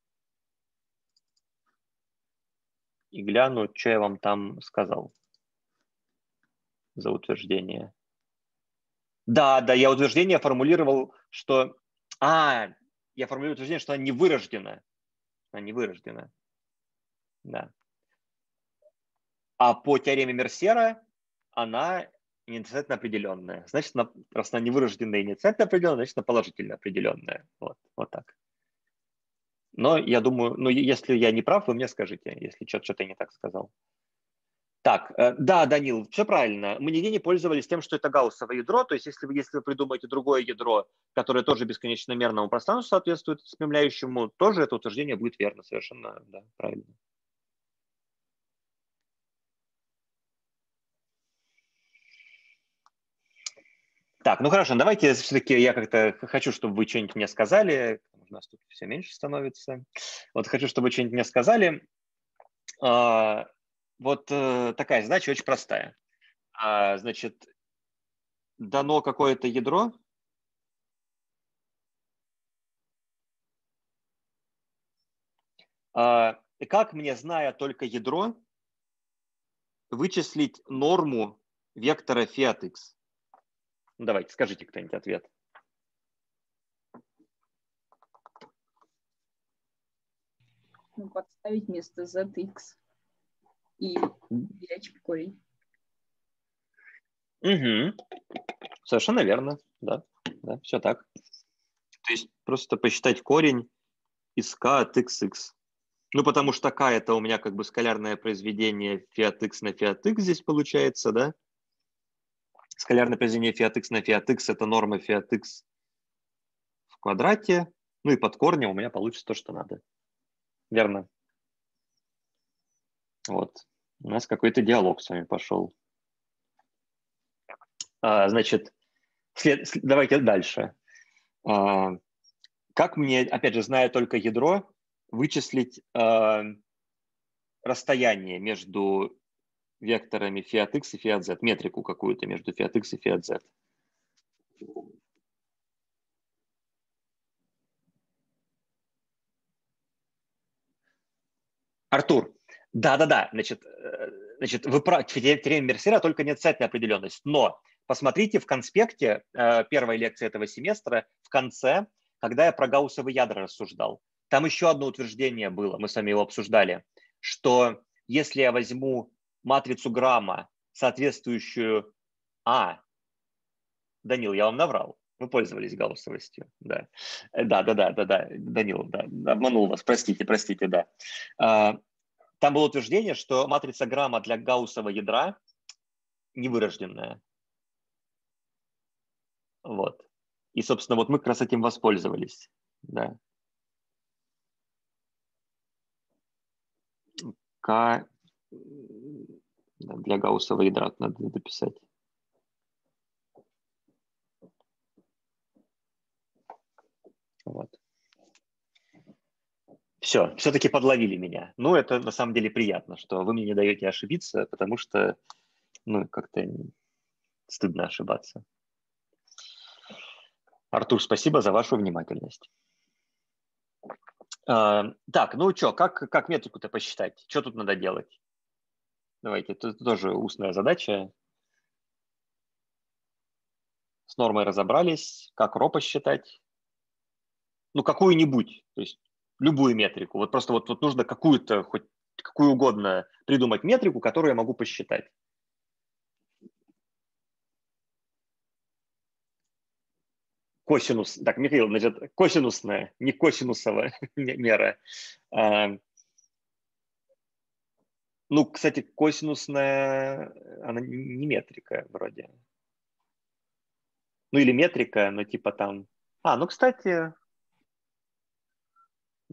и гляну, что я вам там сказал за утверждение. Да, да, я утверждение формулировал, что... А, я формулирую утверждение, что она не вырождена. Она не вырождена. Да. А по теореме Мерсера она инициативно определенная. Значит, она, раз она не вырожденная инициативно определенная, значит, она положительно определенная. Вот, вот так. Но я думаю, ну, если я не прав, вы мне скажите, если что-то не так сказал. Так, э, да, Данил, все правильно. Мы нигде не пользовались тем, что это гауссово ядро. То есть если вы, если вы придумаете другое ядро, которое тоже бесконечно мерному пространству соответствует спрямляющему, тоже это утверждение будет верно, совершенно да, правильно. Так, ну хорошо, давайте все-таки я как-то хочу, чтобы вы что-нибудь мне сказали. У нас тут все меньше становится. Вот хочу, чтобы вы что-нибудь мне сказали. Вот э, такая задача очень простая. А, значит, дано какое-то ядро. А, и как мне, зная только ядро, вычислить норму вектора фиат x? Ну, давайте, скажите кто-нибудь ответ. Ну, подставить вместо zx и беречь корень. Угу. Совершенно верно, да, да, все так. То есть просто посчитать корень из k от xx. Ну, потому что k это у меня как бы скалярное произведение фиат x на фиат x здесь получается, да? Скалярное произведение фиат x на фиат x это норма фиат x в квадрате. Ну и под корнем у меня получится то, что надо. Верно. Вот. У нас какой-то диалог с вами пошел. А, значит, след, давайте дальше. А, как мне, опять же, зная только ядро, вычислить а, расстояние между векторами фиат x и фиат z, метрику какую-то между фиат x и фиат z? Артур, да-да-да, значит, э, значит вы правы, теорема Мерсера только неотрицательная определенность, но посмотрите в конспекте э, первой лекции этого семестра, в конце, когда я про гауссовые ядра рассуждал, там еще одно утверждение было, мы с вами его обсуждали, что если я возьму матрицу грамма, соответствующую А, Данил, я вам наврал, вы пользовались гауссовостью, да. Э, да, да, да, да, да, Данил, да, обманул вас, простите, простите, да. Там было утверждение, что матрица грамма для гауссового ядра невырожденная. Вот. И, собственно, вот мы как раз этим воспользовались. Да. К для гауссового ядра надо дописать. Вот. Все, все-таки подловили меня. Ну, это на самом деле приятно, что вы мне не даете ошибиться, потому что, ну, как-то стыдно ошибаться. Артур, спасибо за вашу внимательность. А, так, ну что, как, как метрику-то посчитать? Что тут надо делать? Давайте, это тоже устная задача. С нормой разобрались, как ро посчитать. Ну, какую-нибудь. То есть любую метрику. Вот просто вот, вот нужно какую-то, хоть какую угодно придумать метрику, которую я могу посчитать. Косинус, так, Михаил, значит, косинусная, не косинусовая мера. А, ну, кстати, косинусная, она не метрика вроде. Ну, или метрика, но типа там... А, ну, кстати,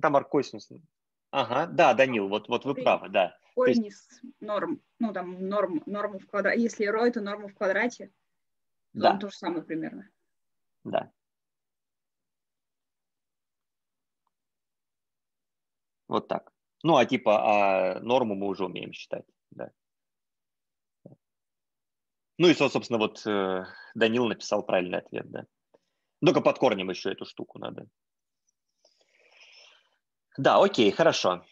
там аркосинус. Ага, да, Данил, вот, вот вы правы, да. Корень есть... норм, ну там норм, норму в квадрате. Если ро это норма в квадрате, то да. то же самое примерно. Да. Вот так. Ну, а типа, а норму мы уже умеем считать, да. Ну и, собственно, вот э, Данил написал правильный ответ, да. Только под корнем еще эту штуку надо. Да, окей, хорошо.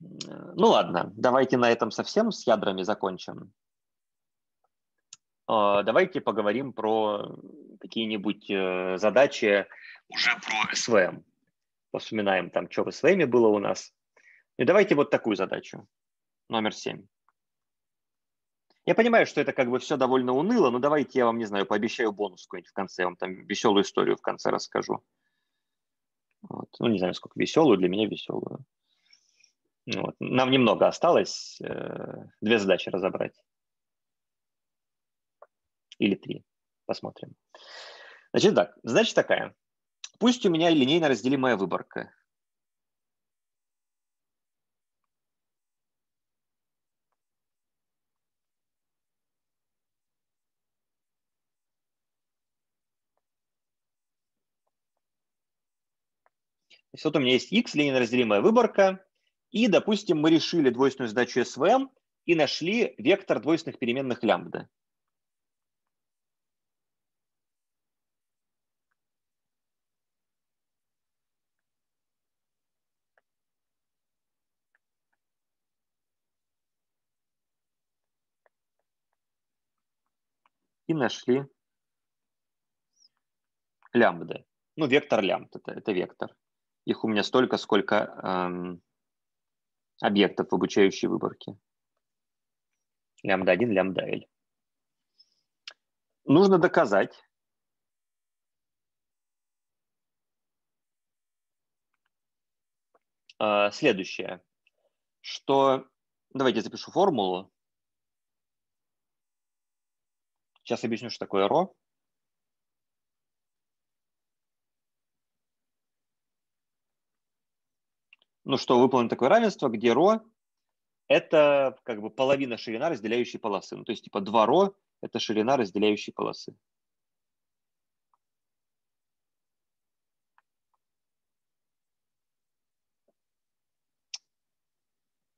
Ну ладно, давайте на этом совсем с ядрами закончим. А, давайте поговорим про какие-нибудь э, задачи уже про СВМ. Вспоминаем там, что в СВМ было у нас. И давайте вот такую задачу, номер 7. Я понимаю, что это как бы все довольно уныло, но давайте я вам, не знаю, пообещаю бонус какой-нибудь в конце, я вам там веселую историю в конце расскажу. Вот. Ну, не знаю, сколько веселую, для меня веселую. Вот. Нам немного осталось, э, две задачи разобрать. Или три. Посмотрим. Значит так, задача такая. Пусть у меня линейно разделимая выборка. То есть вот у меня есть x, линейно разделимая выборка, и, допустим, мы решили двойственную задачу SVM и нашли вектор двойственных переменных лямбда. И нашли лямбды. Ну, вектор лямбд, это, это вектор. Их у меня столько, сколько эм, объектов в обучающей выборке. Лямбда 1, лямбда L. Нужно доказать, э, следующее, что... Давайте запишу формулу. Сейчас объясню, что такое ро. Ну, что выполнено такое равенство, где ро – это как бы половина ширина разделяющей полосы. Ну, то есть типа 2 ро – это ширина разделяющей полосы.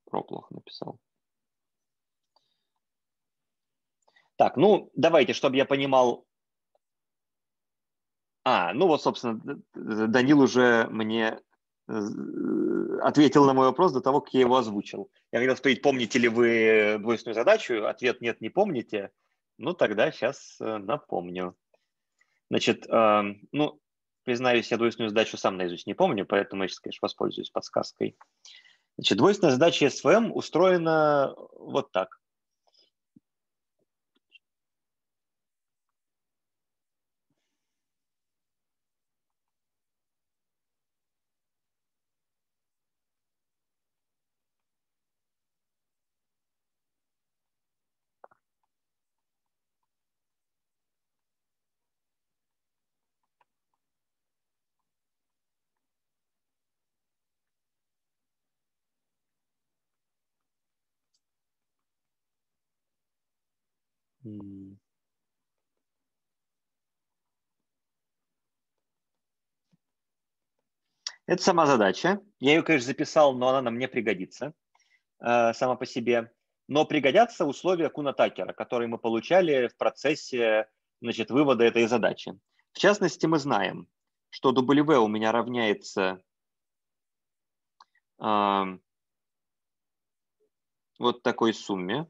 Ро плохо написал. Так, ну давайте, чтобы я понимал. А, ну вот, собственно, Данил уже мне ответил на мой вопрос до того, как я его озвучил. Я хотел спросить, помните ли вы двойственную задачу? Ответ нет, не помните. Ну, тогда сейчас э, напомню. Значит, э, ну, признаюсь, я двойственную задачу сам наизусть не помню, поэтому я сейчас, конечно, воспользуюсь подсказкой. Значит, двойственная задача СВМ устроена вот так. Это сама задача. Я ее, конечно, записал, но она нам не пригодится э, сама по себе. Но пригодятся условия Куна-Такера, которые мы получали в процессе значит, вывода этой задачи. В частности, мы знаем, что W у меня равняется э, вот такой сумме.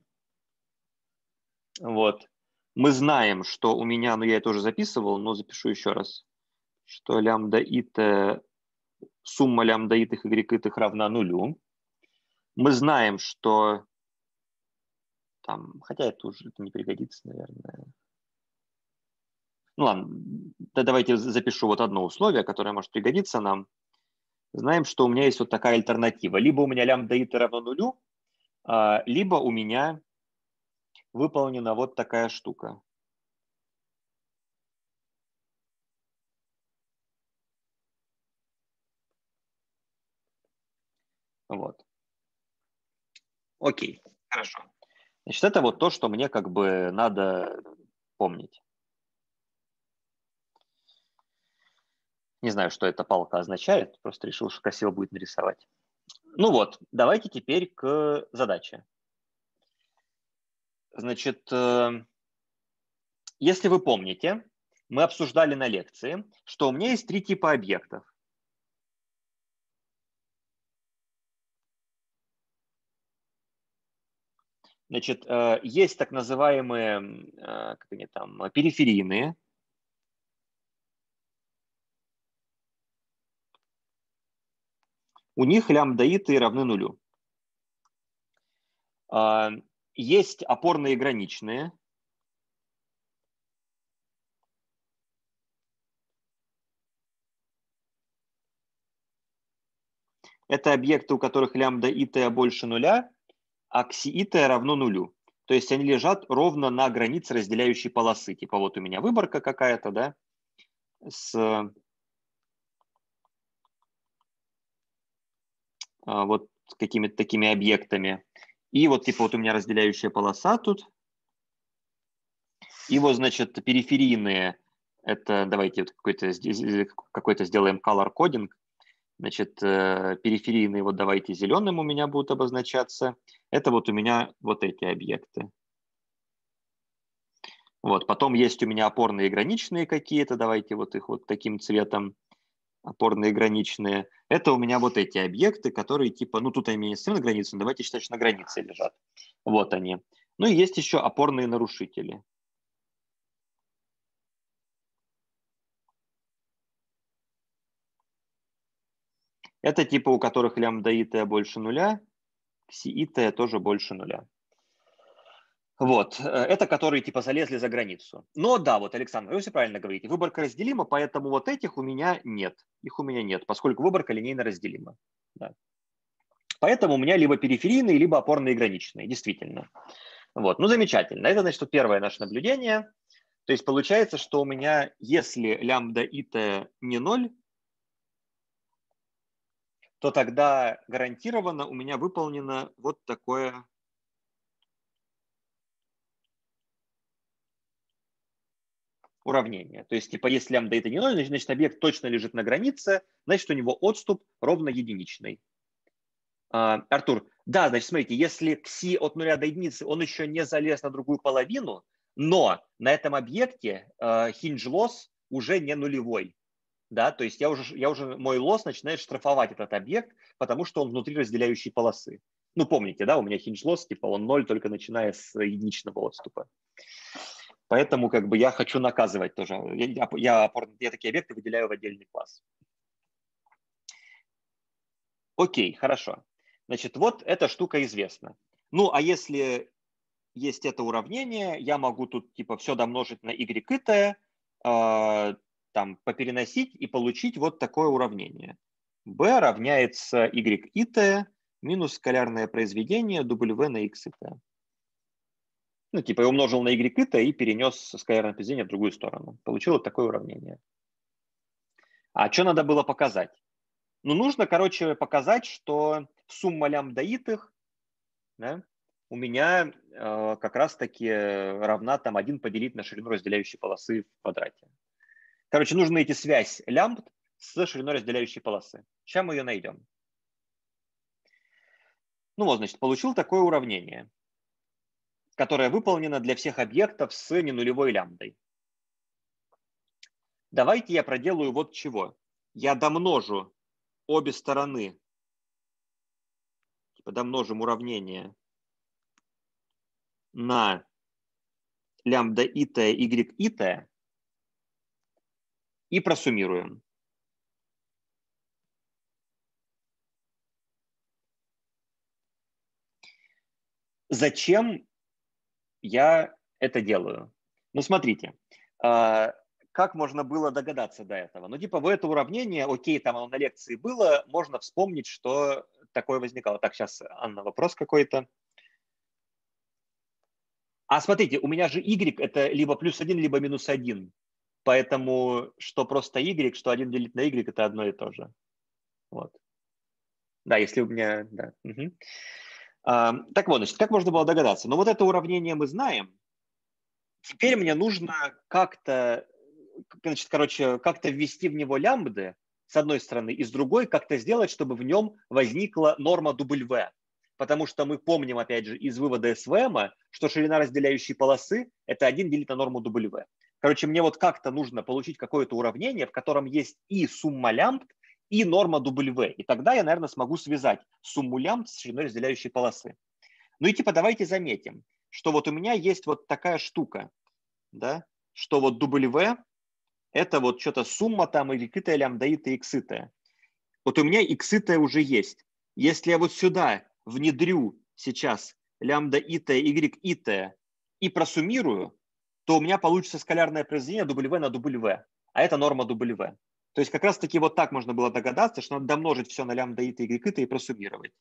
Вот. Мы знаем, что у меня, ну я это уже записывал, но запишу еще раз, что лямбда ит, сумма лямбда итых y итых равна нулю. Мы знаем, что там, хотя это уже это не пригодится, наверное. Ну ладно, да давайте запишу вот одно условие, которое может пригодиться нам. Знаем, что у меня есть вот такая альтернатива. Либо у меня лямбда ит равно нулю, а, либо у меня выполнена вот такая штука. Вот. Окей, хорошо. Значит, это вот то, что мне как бы надо помнить. Не знаю, что эта палка означает, просто решил, что красиво будет нарисовать. Ну вот, давайте теперь к задаче. Значит, э, если вы помните, мы обсуждали на лекции, что у меня есть три типа объектов. Значит, э, есть так называемые э, как они там, периферийные. У них лямбдаиты равны нулю. Есть опорные граничные. Это объекты, у которых лямбда и t больше нуля, а кси и t равно нулю. То есть они лежат ровно на границе разделяющей полосы. Типа вот у меня выборка какая-то, да, с а, вот какими-то такими объектами. И вот типа вот у меня разделяющая полоса тут. И вот, значит, периферийные, это давайте вот какой-то какой сделаем color coding. Значит, э, периферийные вот давайте зеленым у меня будут обозначаться. Это вот у меня вот эти объекты. Вот, потом есть у меня опорные и граничные какие-то, давайте вот их вот таким цветом, опорные граничные. Это у меня вот эти объекты, которые типа, ну тут они не на границе, но давайте считать, что на границе лежат. Вот они. Ну и есть еще опорные нарушители. Это типа, у которых лямбда и t больше нуля, кси и t тоже больше нуля. Вот, э, это которые типа залезли за границу. Но да, вот, Александр, вы все правильно говорите, выборка разделима, поэтому вот этих у меня нет. Их у меня нет, поскольку выборка линейно разделима. Да. Поэтому у меня либо периферийные, либо опорные и граничные, действительно. Вот, ну замечательно. Это, значит, первое наше наблюдение. То есть получается, что у меня, если лямбда и t не ноль, то тогда гарантированно у меня выполнено вот такое уравнение. То есть, типа, если лямбда это не 0, значит, объект точно лежит на границе, значит, у него отступ ровно единичный. А, Артур, да, значит, смотрите, если кси от нуля до единицы, он еще не залез на другую половину, но на этом объекте э, hinge loss уже не нулевой да, то есть я уже, я уже, мой лосс начинает штрафовать этот объект, потому что он внутри разделяющей полосы. Ну, помните, да, у меня hinge loss, типа он ноль только начиная с единичного отступа. Поэтому как бы я хочу наказывать тоже. Я, я, я, такие объекты выделяю в отдельный класс. Окей, хорошо. Значит, вот эта штука известна. Ну, а если есть это уравнение, я могу тут типа все домножить на y и t, э, там попереносить и получить вот такое уравнение. b равняется y и t минус скалярное произведение w на x и t. Ну, типа умножил на y t и перенес скалярное произведение в другую сторону. Получил вот такое уравнение. А что надо было показать? Ну, нужно, короче, показать, что сумма лямбдаитых да, у меня э, как раз-таки равна там 1 поделить на ширину разделяющей полосы в квадрате. Короче, нужно найти связь лямбд с шириной разделяющей полосы. Сейчас мы ее найдем. Ну вот, значит, получил такое уравнение, которое выполнено для всех объектов с ненулевой лямбдой. Давайте я проделаю вот чего. Я домножу обе стороны, типа домножим уравнение на лямбда и t, y и t, и просуммируем. Зачем я это делаю? Ну, смотрите, а, как можно было догадаться до этого? Ну, типа, в это уравнение, окей, там оно на лекции было, можно вспомнить, что такое возникало. Так, сейчас, Анна, вопрос какой-то. А смотрите, у меня же y это либо плюс один, либо минус один. Поэтому что просто y, что 1 делить на y, это одно и то же. Вот. Да, если у меня... Да. Угу. А, так вот, значит, как можно было догадаться? Ну вот это уравнение мы знаем. Теперь мне нужно как-то, значит, короче, как-то ввести в него лямбды, с одной стороны, и с другой как-то сделать, чтобы в нем возникла норма W. Потому что мы помним, опять же, из вывода СВМ, что ширина разделяющей полосы – это 1 делить на норму W. Короче, мне вот как-то нужно получить какое-то уравнение, в котором есть и сумма лямбд, и норма W. И тогда я, наверное, смогу связать сумму лямбд с шириной разделяющей полосы. Ну и типа давайте заметим, что вот у меня есть вот такая штука, да, что вот W это вот что-то сумма там y лямбдаита x Вот у меня x уже есть. Если я вот сюда внедрю сейчас лямбда ит, y ит и просуммирую, то у меня получится скалярное произведение W на W, а это норма W. То есть как раз таки вот так можно было догадаться, что надо домножить все на лямбда ит, y и просуммировать.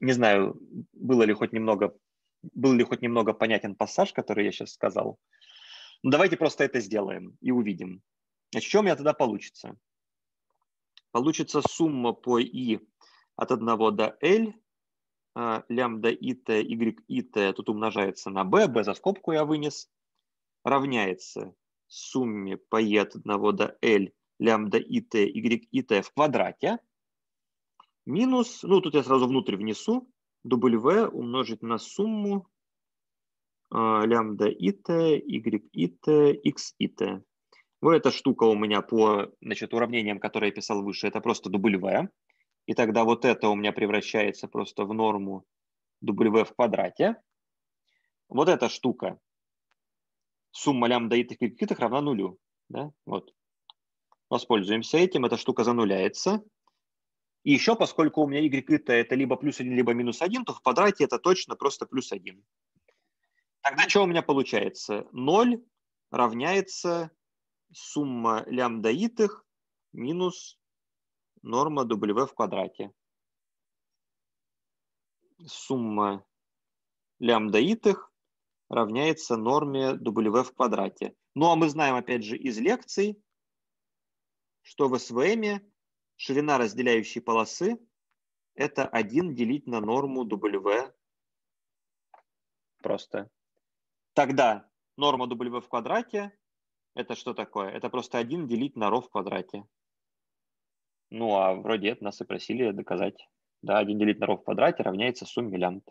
Не знаю, было ли хоть немного, был ли хоть немного понятен пассаж, который я сейчас сказал. Ну, давайте просто это сделаем и увидим. Что у меня тогда получится? Получится сумма по i от 1 до l, а, лямбда ит, y ит тут умножается на b, b за скобку я вынес, равняется сумме по e от 1 до l лямбда ит, y ит в квадрате, минус, ну тут я сразу внутрь внесу, w умножить на сумму а, лямбда ит, y ит, x ит. Вот эта штука у меня по значит, уравнениям, которые я писал выше, это просто W. И тогда вот это у меня превращается просто в норму W в квадрате. Вот эта штука, сумма лямбда и итых равна нулю. Да? Вот. Воспользуемся этим, эта штука зануляется. И еще, поскольку у меня y это либо плюс 1, либо минус 1, то в квадрате это точно просто плюс 1. Тогда что у меня получается? 0 равняется сумма лямбда итых минус норма W в квадрате. Сумма лямбда итых равняется норме W в квадрате. Ну а мы знаем опять же из лекций, что в СВМ ширина разделяющей полосы это 1 делить на норму W просто. Тогда норма W в квадрате это что такое? Это просто 1 делить на ρ в квадрате. Ну, а вроде это нас и просили доказать. Да, 1 делить на ρ в квадрате равняется сумме лямбд.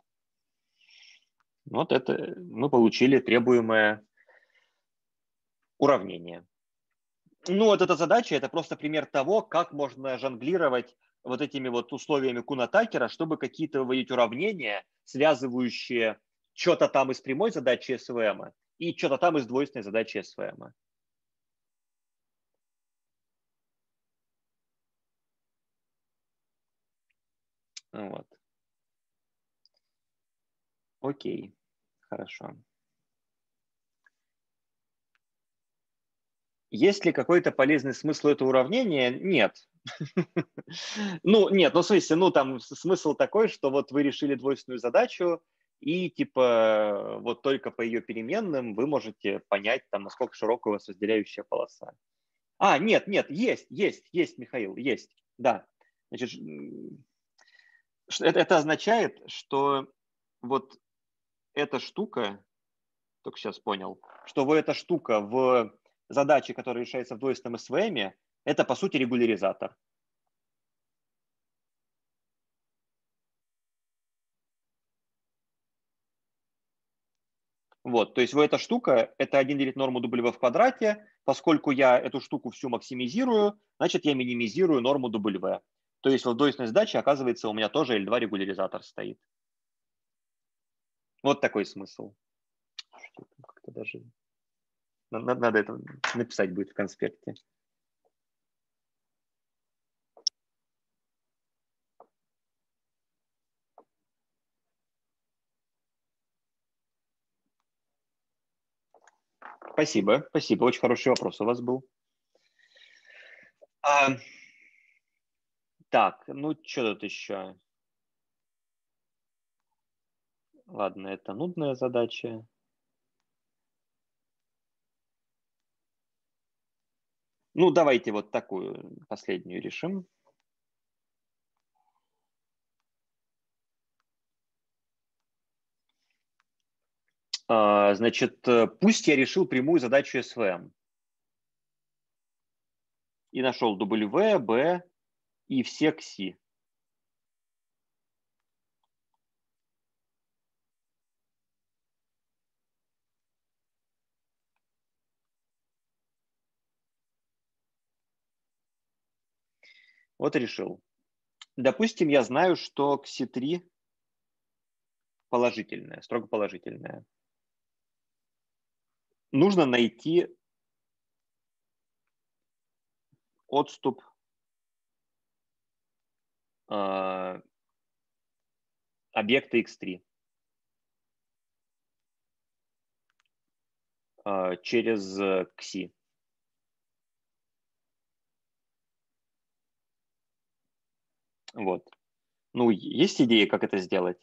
Вот это мы получили требуемое уравнение. Ну, вот эта задача – это просто пример того, как можно жонглировать вот этими вот условиями Куна-Такера, чтобы какие-то выводить уравнения, связывающие что-то там из прямой задачи СВМ и что-то там из двойственной задачи СВМ. Вот. Окей, хорошо. Есть ли какой-то полезный смысл этого уравнения? Нет. Ну, нет, ну, в смысле, ну, там смысл такой, что вот вы решили двойственную задачу, и типа вот только по ее переменным вы можете понять, там, насколько широкая у вас разделяющая полоса. А, нет, нет, есть, есть, есть, Михаил, есть, да. Значит, это, это означает, что вот эта штука, только сейчас понял, что вот эта штука в задаче, которая решается в двойственном СВМ, это по сути регуляризатор. Вот, то есть вот эта штука, это 1 делить норму W в квадрате, поскольку я эту штуку всю максимизирую, значит я минимизирую норму W. То есть в двойственной задаче, оказывается, у меня тоже L2 регуляризатор стоит. Вот такой смысл. Как-то даже... Надо, надо это написать будет в конспекте. Спасибо, спасибо. Очень хороший вопрос у вас был. А, так, ну что тут еще? Ладно, это нудная задача. Ну, давайте вот такую последнюю решим. А, значит, э, пусть я решил прямую задачу СВМ. И нашел W, B, и все кси. Вот решил. Допустим, я знаю, что кси3 положительное, строго положительное. Нужно найти отступ э, объекта x3 э, через кси. Вот. Ну, есть идеи, как это сделать?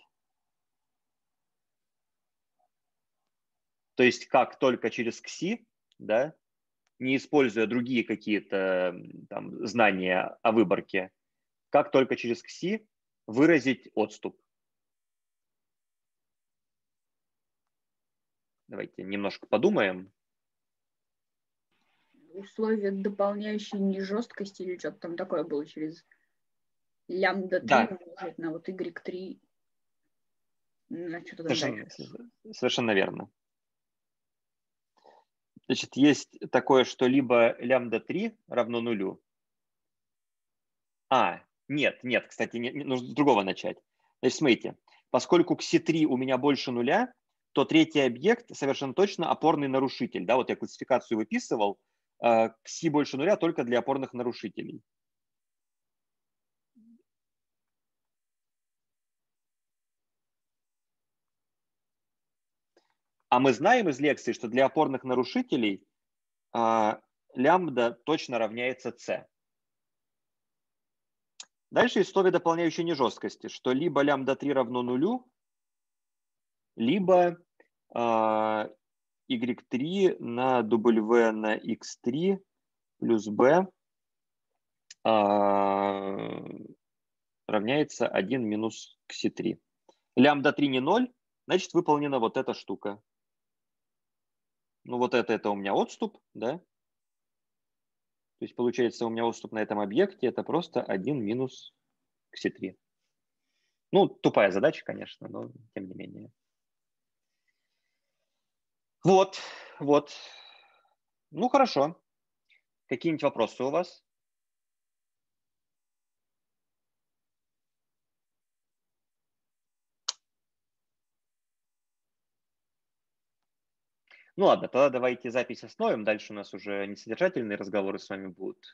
То есть как только через КСИ, да, не используя другие какие-то там знания о выборке, как только через КСИ выразить отступ. Давайте немножко подумаем. Условия дополняющей нежесткости или что-то там такое было через лямбда 3 да. умножить на вот y3. На что совершенно, совершенно верно. Значит, есть такое, что либо лямбда 3 равно нулю. А, нет, нет, кстати, не, нужно с другого начать. Значит, смотрите, поскольку кси3 у меня больше нуля, то третий объект совершенно точно опорный нарушитель. Да, вот я классификацию выписывал, э, кси больше нуля только для опорных нарушителей. А мы знаем из лекции, что для опорных нарушителей а, лямбда точно равняется c. Дальше условие дополняющей нежесткости, что либо лямбда 3 равно нулю, либо а, y3 на w на x3 плюс b а, равняется 1 минус кси3. Лямбда 3 не 0, значит выполнена вот эта штука. Ну вот это, это у меня отступ, да? То есть получается у меня отступ на этом объекте это просто 1 минус кси3. Ну, тупая задача, конечно, но тем не менее. Вот, вот. Ну, хорошо. Какие-нибудь вопросы у вас? Ну ладно, тогда давайте запись остановим. Дальше у нас уже не содержательные разговоры с вами будут,